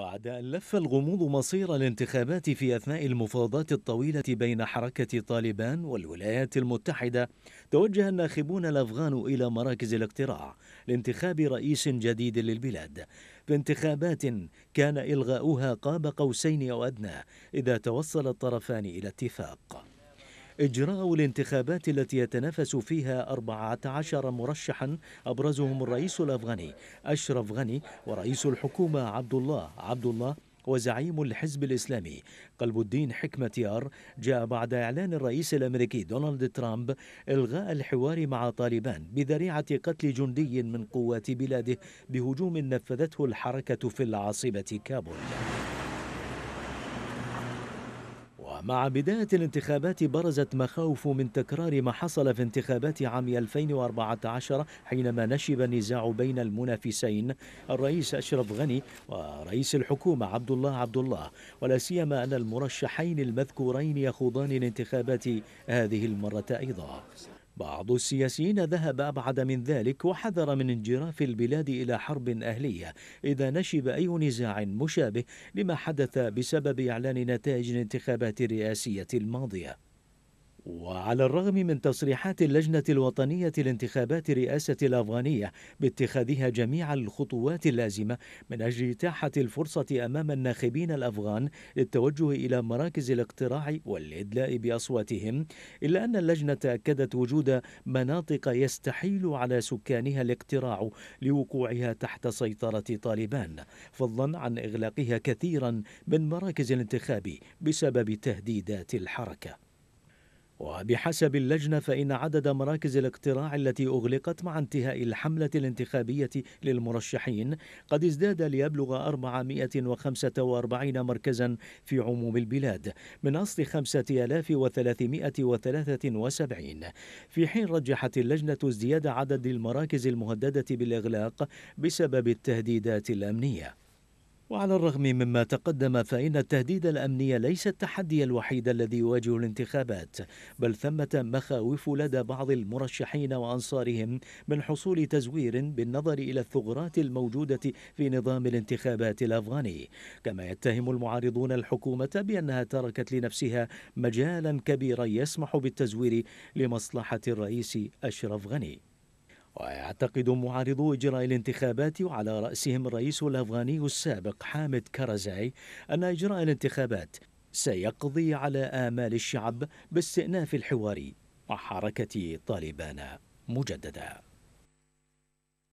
بعد أن لف الغموض مصير الانتخابات في أثناء المفاوضات الطويلة بين حركة طالبان والولايات المتحدة. توجه الناخبون الأفغان إلى مراكز الاقتراع لانتخاب رئيس جديد للبلاد. في انتخابات كان إلغاؤها قاب قوسين أو أدنى إذا توصل الطرفان إلى اتفاق. إجراء الانتخابات التي يتنافس فيها 14 مرشحا أبرزهم الرئيس الأفغاني أشرف غني ورئيس الحكومة عبد الله عبد الله وزعيم الحزب الإسلامي. قلب الدين حكمة يار جاء بعد إعلان الرئيس الأمريكي دونالد ترامب إلغاء الحوار مع طالبان بذريعة قتل جندي من قوات بلاده بهجوم نفذته الحركة في العاصمة كابول. ومع بداية الانتخابات برزت مخاوف من تكرار ما حصل في انتخابات عام 2014 حينما نشب النزاع بين المنافسين الرئيس أشرف غني ورئيس الحكومة عبد الله عبد الله ولا سيما أن المرشحين المذكورين يخوضان الانتخابات هذه المرة أيضا. بعض السياسيين ذهب أبعد من ذلك وحذر من انجراف البلاد إلى حرب أهلية إذا نشب أي نزاع مشابه لما حدث بسبب إعلان نتائج الانتخابات الرئاسية الماضية. وعلى الرغم من تصريحات اللجنة الوطنية لانتخابات رئاسة الأفغانية باتخاذها جميع الخطوات اللازمة من أجل إتاحة الفرصة أمام الناخبين الأفغان للتوجه إلى مراكز الاقتراع والإدلاء بأصواتهم إلا أن اللجنة أكدت وجود مناطق يستحيل على سكانها الاقتراع لوقوعها تحت سيطرة طالبان فضلا عن إغلاقها كثيرا من مراكز الانتخاب بسبب تهديدات الحركة. وبحسب اللجنة فإن عدد مراكز الاقتراع التي أغلقت مع انتهاء الحملة الانتخابية للمرشحين قد ازداد ليبلغ 445 مركزا في عموم البلاد من أصل 5373 في حين رجحت اللجنة ازدياد عدد المراكز المهددة بالإغلاق بسبب التهديدات الأمنية. وعلى الرغم مما تقدم فإن التهديد الأمني ليس التحدي الوحيد الذي يواجه الانتخابات بل ثمة مخاوف لدى بعض المرشحين وأنصارهم من حصول تزوير بالنظر إلى الثغرات الموجودة في نظام الانتخابات الأفغاني. كما يتهم المعارضون الحكومة بأنها تركت لنفسها مجالا كبيرا يسمح بالتزوير لمصلحة الرئيس أشرف غني. ويعتقد معارضو إجراء الانتخابات وعلى رأسهم الرئيس الأفغاني السابق حامد كرزاي أن إجراء الانتخابات سيقضي على آمال الشعب باستئناف الحوار مع حركة طالبان مجددا